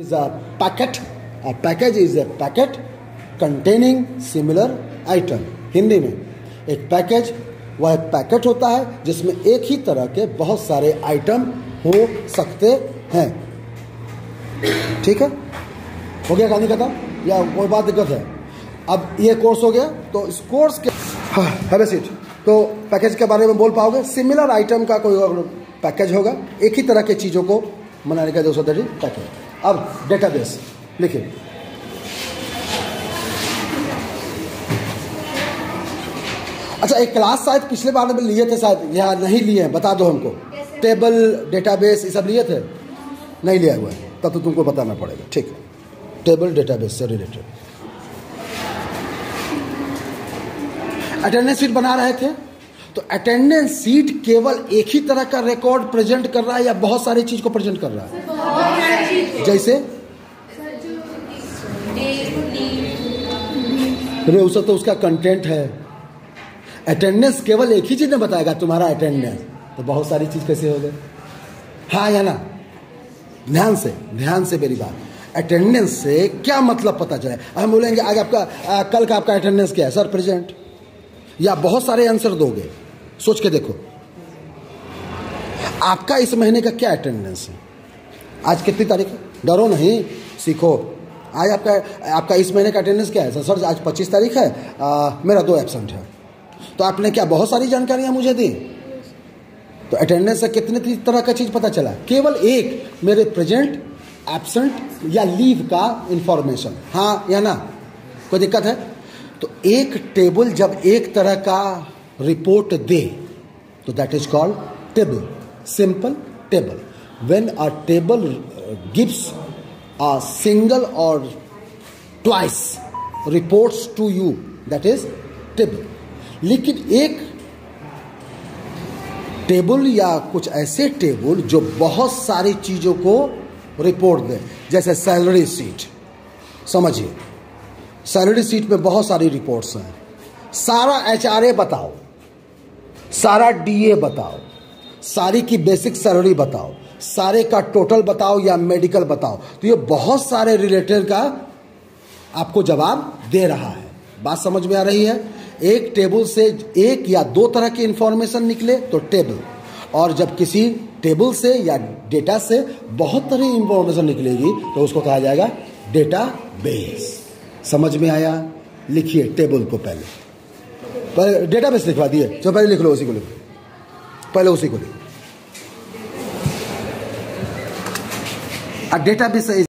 is a packet. A package is a packet containing similar item. Hindi में एक package वह packet होता है जिसमें एक ही तरह के बहुत सारे आइटम हो सकते हैं। ठीक है? हो गया कहानी खत्म? या कोई बात दिक्कत है? अब ये कोर्स हो गया तो इस कोर्स के हैव सीट तो पैकेज के बारे में बोल पाओगे? सिमिलर आइटम का कोई पैकेज होगा, एक ही तरह के चीज़ों को मनाने का दोस्तों पैकेज अब डेटाबेस लिखिए। अच्छा एक क्लास शायद पिछले बार में लिए थे शायद या नहीं लिए हैं, बता दो हमको। टेबल डेटाबेस ये सब लिए थे? नहीं लिया हुआ है, तब तो तुमको बताना पड़ेगा, ठीक है। टेबल डेटाबेस से रिलेटेड अटेंडेंस शीट बना रहे थे? तो अटेंडेंस सीट केवल एक ही तरह का रिकॉर्ड प्रेजेंट कर रहा है या बहुत सारी चीज़ को प्रेजेंट कर रहा है? जैसे? अरे उसे तो उसका कंटेंट है। अटेंडेंस केवल एक ही चीज़ ने बताएगा तुम्हारा अटेंडेंस तो बहुत सारी चीज़ कैसे हो गए हाँ या ना? ध्यान से ध्यान से मेरी बात। अटेंडेंस से क्या मतलब पता चले? हम बोलेंगे आज आपका आ, कल का आपका अटेंडेंस क्या है? सर प्रेजेंट या बहुत सारे आंसर दोगे। सोच के देखो। आपका इस महीने का क्या अटेंडेंस है? आज कितनी तारीख डरो नहीं सीखो। आज आपका आपका इस महीने का अटेंडेंस क्या है? सर आज पच्चीस तारीख है। आ, मेरा दो एबसेंट है। तो आपने क्या बहुत सारी जानकारियाँ मुझे दी? तो अटेंडेंस से कितने तरह का चीज़ पता चला? केवल एक मेरे प्रेजेंट एबसेंट या लीव का इंफॉर्मेशन हाँ या ना? कोई दिक्कत है? तो एक टेबल जब एक तरह का रिपोर्ट दे तो that is called table simple table when a table gives a single और twice reports to you that is table लेकिन एक टेबल या कुछ ऐसे टेबल जो बहुत सारी चीज़ों को रिपोर्ट दे, जैसे सैलरी सीट समझिए सैलरी सीट में बहुत सारी रिपोर्ट्स हैं। सारा एचआरए बताओ, सारा डीए बताओ। सारी की बेसिक सैलरी बताओ। सारे का टोटल बताओ या मेडिकल बताओ। तो ये बहुत सारे रिलेटेड का आपको जवाब दे रहा है। बात समझ में आ रही है? एक टेबल से एक या दो तरह की इंफॉर्मेशन निकले तो टेबल और जब किसी टेबल से या डेटा से बहुत तरह की इंफॉर्मेशन निकलेगी तो उसको कहा जाएगा डेटा बेस समझ में आया? लिखिए टेबल को पहले। पहले डेटा बेस लिखवा दिए। जो पहले लिख लो, उसी को लिखो पहले उसी को लिखो डेटा बेस